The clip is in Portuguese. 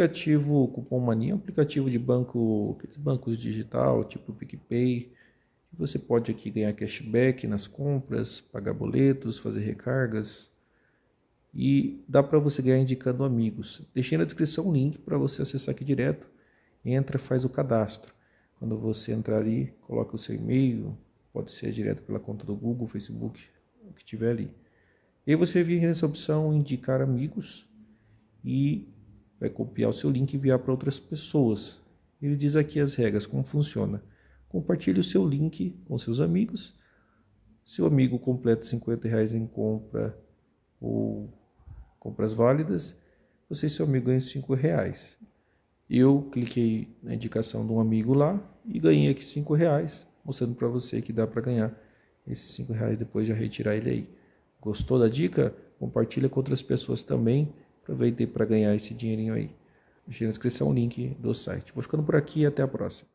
aplicativo Cupom Mania um aplicativo de banco, bancos digital, tipo PicPay. Você pode aqui ganhar cashback nas compras, pagar boletos, fazer recargas. E dá para você ganhar indicando amigos. Deixei na descrição o link para você acessar aqui direto. Entra, faz o cadastro. Quando você entrar ali, coloca o seu e-mail, pode ser direto pela conta do Google, Facebook, o que tiver ali. E aí você vir nessa opção indicar amigos e vai copiar o seu link e enviar para outras pessoas. Ele diz aqui as regras, como funciona. Compartilhe o seu link com seus amigos. Seu amigo completa 50 reais em compra ou compras válidas. Você e seu amigo ganham 5 reais. Eu cliquei na indicação de um amigo lá e ganhei aqui 5 reais, mostrando para você que dá para ganhar esses 5 reais depois de retirar ele aí. Gostou da dica? Compartilha com outras pessoas também Aproveitei para ganhar esse dinheirinho aí. Deixei na descrição o link do site. Vou ficando por aqui e até a próxima.